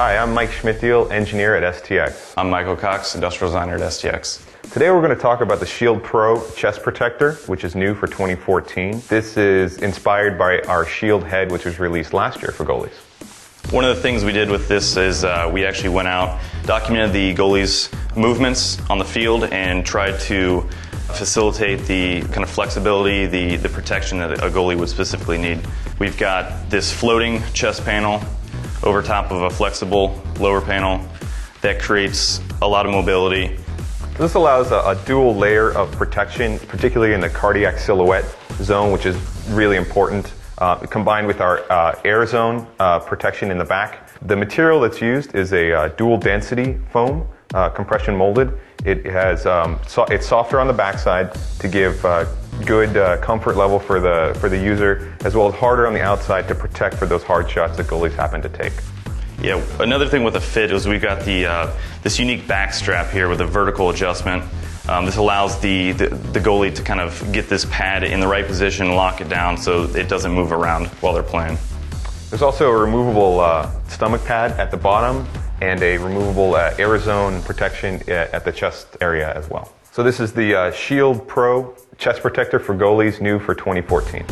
Hi, I'm Mike Schmidtiel, engineer at STX. I'm Michael Cox, industrial designer at STX. Today we're going to talk about the Shield Pro chest protector, which is new for 2014. This is inspired by our Shield head, which was released last year for goalies. One of the things we did with this is uh, we actually went out, documented the goalies' movements on the field, and tried to facilitate the kind of flexibility, the, the protection that a goalie would specifically need. We've got this floating chest panel over top of a flexible lower panel that creates a lot of mobility. This allows a, a, dual layer of protection, particularly in the cardiac silhouette zone, which is really important, uh, combined with our uh, air zone uh, protection in the back. The material that's used is a uh, dual density foam, uh, compression molded. It has um, so it's softer on the backside to give uh, good uh, comfort level for the for the user, as well as harder on the outside to protect for those hard shots that goalies happen to take. Yeah, another thing with the fit is we've got the uh, this unique back strap here with a vertical adjustment. Um, this allows the, the, the goalie to kind of get this pad in the right position, lock it down so it doesn't move around while they're playing. There's also a removable uh, stomach pad at the bottom and a removable uh, air zone protection uh, at the chest area as well. So this is the uh, Shield Pro chest protector for goalies, new for 2014.